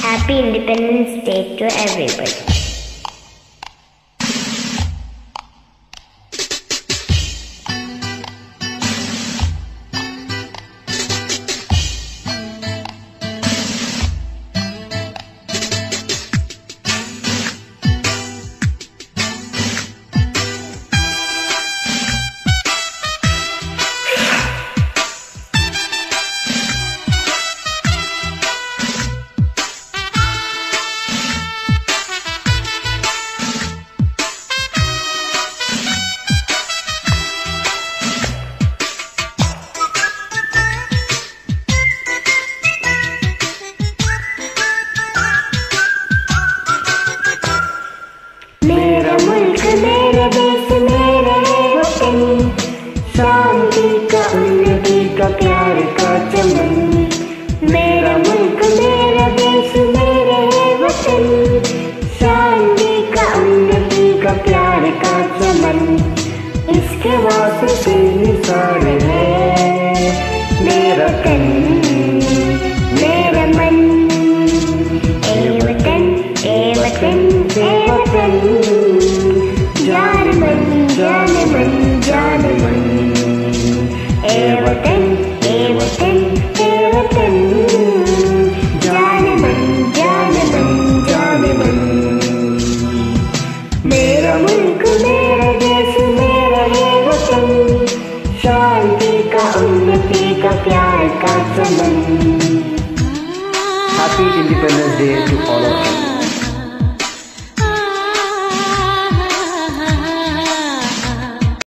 Happy Independence Day to everybody. देश मेरा वतन शांति का, उन्नति का, प्यार का चमन। मेरा मुल्क, मेरा देश, मेरा वतन। शांति का, उन्नति का, प्यार का चमन। इसके वास्ते निसार है मेरा तन, मेरा मन। ए वतन ए वतन ए वतन। Happy Independence Day to all of you.